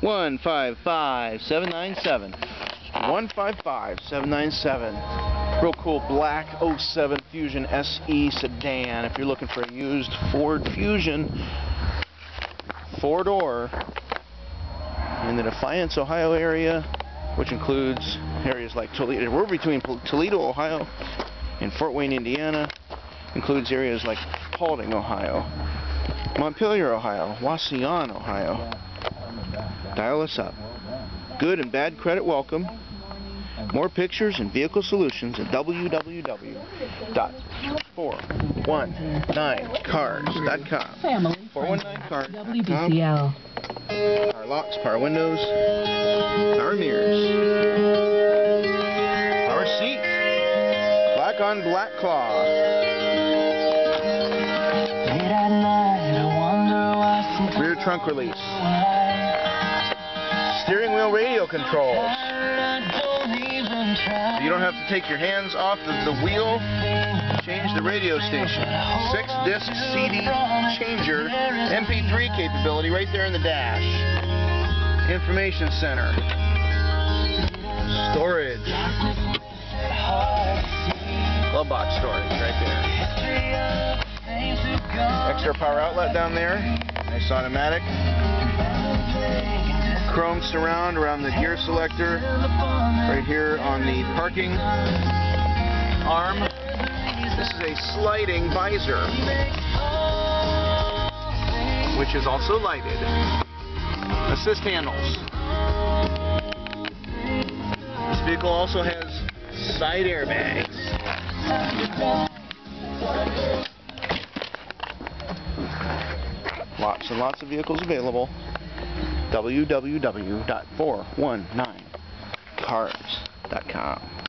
155797. 155797. Real cool black 07 Fusion SE sedan. If you're looking for a used Ford Fusion four door in the Defiance, Ohio area, which includes areas like Toledo. We're between Toledo, Ohio, and Fort Wayne, Indiana. Includes areas like Paulding, Ohio, Montpelier, Ohio, Wauseon, Ohio. Dial us up. Good and bad credit welcome. More pictures and vehicle solutions at www.419cars.com. Family. 419cars. WBCL. Power locks, power windows, power mirrors, power seats, black on black cloth. Trunk release. Steering wheel radio controls. You don't have to take your hands off the, the wheel. Change the radio station. Six disc CD changer, MP3 capability right there in the dash. Information center. Storage. Glove box storage right there. Extra power outlet down there. Nice automatic chrome surround around the gear selector right here on the parking arm. This is a sliding visor which is also lighted. Assist handles. This vehicle also has side airbags. Lots and lots of vehicles available www.419cars.com.